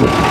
you